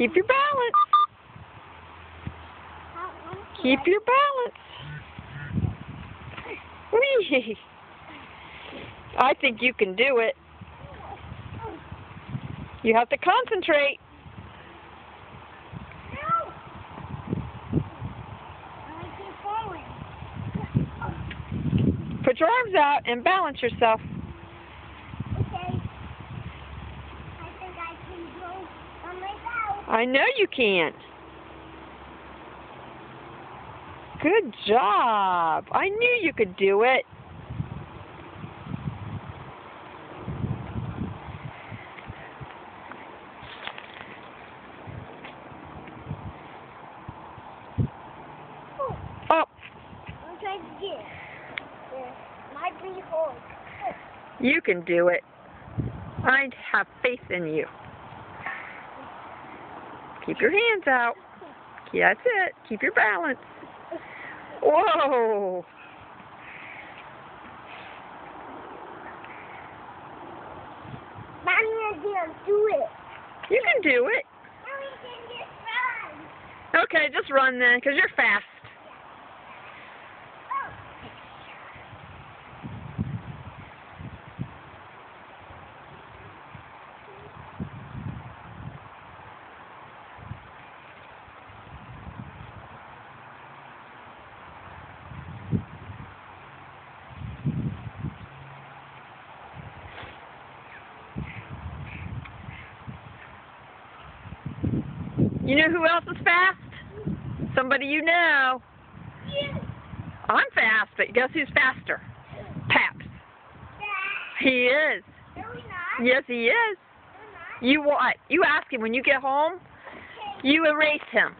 Keep your balance. Keep your balance. Whee! I think you can do it. You have to concentrate. Put your arms out and balance yourself. I know you can't. Good job. I knew you could do it. Oh, I'm trying to get it. There might be holes. you can do it. I have faith in you. Keep your hands out. Yeah, that's it. Keep your balance. Whoa. Mommy and Dad, do it. You can do it. Mommy can just run. Okay, just run then, because you're fast. You know who else is fast? Somebody you know. Yes. I'm fast, but guess who's faster? Paps. He is. No. Yes, he is. Not. You what? You ask him when you get home. Okay. You erase him.